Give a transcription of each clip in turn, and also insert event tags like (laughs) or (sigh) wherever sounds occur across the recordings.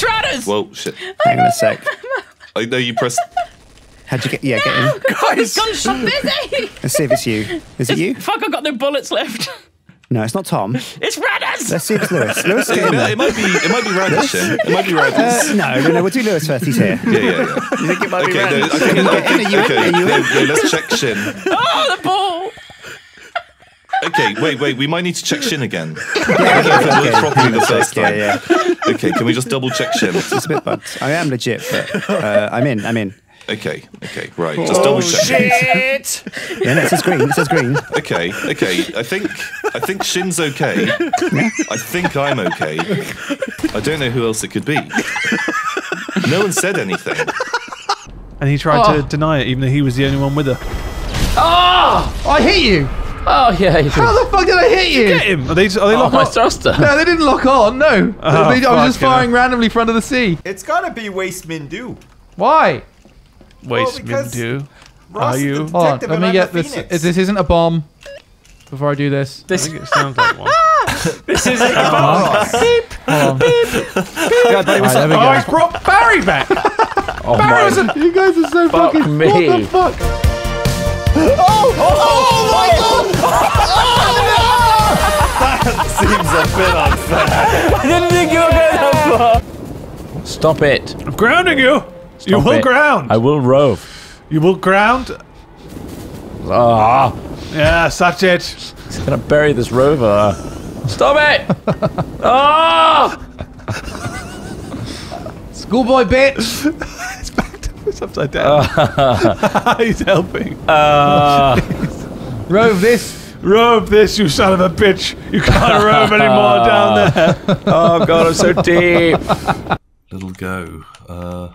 It's Radders! Whoa, shit. Hang on a sec. I know you pressed. How'd you get? Yeah, get in. (laughs) Guys, Gunshot. I'm busy. Let's see if it's you. Is it you? Fuck, I've got no bullets left. No, it's not Tom. It's Radders! Let's see if it's Lewis. Lewis, get in It, there. it might be. It might be Radishin. It might be Uh, no, no, no. We'll do Lewis first. He's here. Yeah, yeah, yeah. You think it might be Okay, no, Radis? I think. I think Are you in? okay, Are you no, in? no, let's check Sjin. Oh, the ball! Okay, wait, wait. We might need to check Sjin again. Yeah, (laughs) okay, Look okay. properly the first Yeah, yeah. Okay, can we just double check Sjin? It's a bit bugged. I am legit, but uh, I'm in. I'm in. Okay, okay, right. Just double check. shit! Yeah, no, it says green. It says green. Okay, okay. I think I think Sjin's okay. I think I'm okay. I don't know who else it could be. No one said anything. And he tried Oh. to deny it, even though he was the only one with her. Ah! I hit you! Oh, yeah. You How the fuck did I hit you? Get him! Are they, are they oh, locked my on? thruster. No, they didn't lock on, no. Oh, They- I was just fucking firing randomly front of the sea. It's gotta be Waste Mindu. Why? Waste because- do. Ross Are the you? Hold on, let me get this. Phoenix. Is, this isn't a bomb. Before I do this. I think it sounds like one. (laughs) This is a Ross. Hold on. Yeah, buddy, what's Alright, there we up? Oh, go. he's brought Barry back! (laughs) Oh, my. You guys are so Fuck fucking. me. What the fuck? (laughs) Oh, oh, Seems a bit unfair. I didn't think you were going that far. Stop it. I'm grounding you! you will it. ground! I will rove. You will ground? Ah, Yes, that's it. he's gonna bury this rover. Stop it! (laughs) Ah! Schoolboy bitch. It's upside down. (laughs) (laughs) he's helping. Rove this. Rove this, you son of a bitch! You can't (laughs) rove anymore down there! Oh god, I'm so deep. Little go. Uh.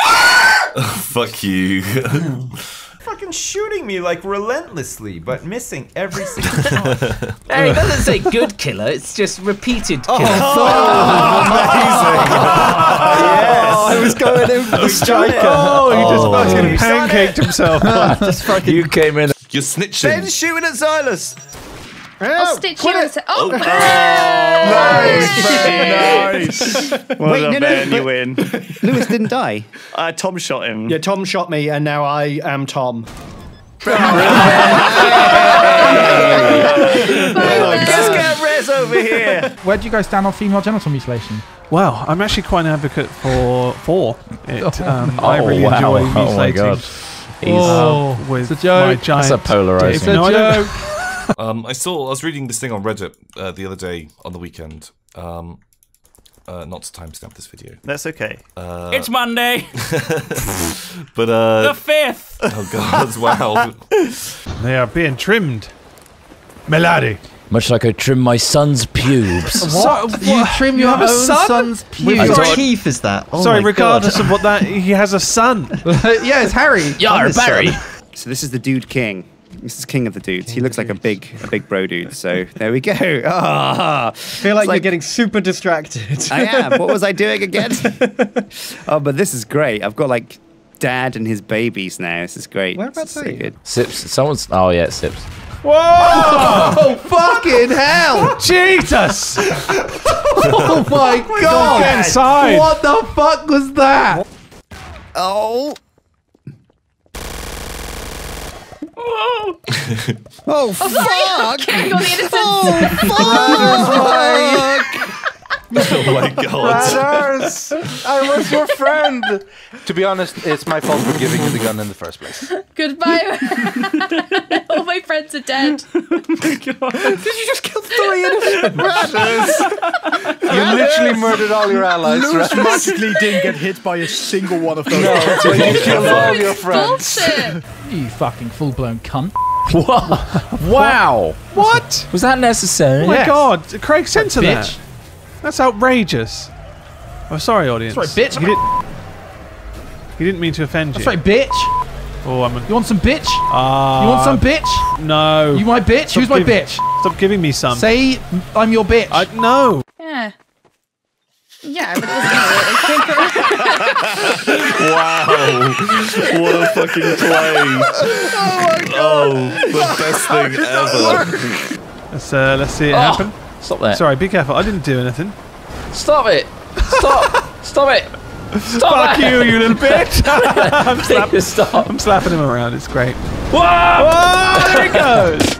(laughs) fuck you. (laughs) Fucking shooting me like relentlessly, but missing every single shot. Hey, it doesn't say good killer, it's just repeated killer. I was going in for the striker. Oh, he just Oh. fucking pancaked himself. Just fucking. You came in. You're snitching. shooting at Silas. I'll stitch you. and say- Oh, Nice. Well Wait, done, no, no, Ben. but- You win. (laughs) Lewis didn't die. Uh, Tom shot him. Yeah, Tom shot me, and now I am Tom. (laughs) Just get Rez over here. Where do you guys stand on female genital mutilation? Well, I'm actually quite an advocate for for it. (laughs) Um, I Oh, really wow. enjoy Oh my mutilating god. uh, with It's a joke. my That's giant. That's a polarizing. It's a No, I joke. (laughs) Um, I saw. I was reading this thing on Reddit uh, the other day on the weekend. Um, uh, not to timestamp this video, That's okay. it's Monday, (laughs) but uh, the fifth. (laughs) oh god, wow. They are being trimmed. Melody. Much like I trim my son's pubes. (laughs) What? You trim your have a own son? son's pubes. don't- What teeth is that? Oh Sorry, regardless God. of what that, he has a son. (laughs) yeah, it's Harry. (laughs) Yar, his Barry. son. So this is the dude king. This is king of the dudes. he looks like a big, a big bro dude. So there we go. Ah, I feel like, It's you're like- getting super distracted. I am. What was I doing again? oh, but this is great. I've got like dad and his babies now. This is great. Whereabouts This is are so you? good. Sips. Someone's. Oh yeah, sips. Oh, fucking hell! Jesus! (laughs) Oh my god! Get inside! What the fuck was that? Oh. (laughs) Oh, (laughs) oh fuck! killing all the innocents. oh my god. Brothers, I was your friend. to be honest, it's my fault for giving you the gun in the first place. Goodbye. All my friends are dead. (laughs) Oh Did you just kill three innocent brothers? You literally murdered all your allies, Lewis right? magically didn't get hit by a single one of those. No, but you killed all your friends. Bullshit. You fucking full blown cunt. (laughs) What? Wow. What? Was that necessary? Oh my Yes. god, Craig censor that. Bitch. That's outrageous. I'm sorry, audience. That's right, bitch. He didn't, he didn't mean to offend That's you. right, bitch. Oh, I'm. A, You want some bitch? Ah, You want some bitch? No. You my bitch? Stop Who's my bitch? Stop giving me some. Say I'm your bitch. I no. Yeah. Yeah, but it wasn't me. It Wow. What a fucking play. (laughs) Oh, my god. the best thing ever. Let's uh, let's see it Oh. happen. Stop that. Sorry, be careful. I didn't do anything. Stop it. Stop! Stop it! Stop Fuck it! you, you little bitch! (laughs) I'm, slap- Stop! I'm slapping him around. It's great. Whoa! Oh, there he goes.